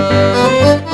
Müzik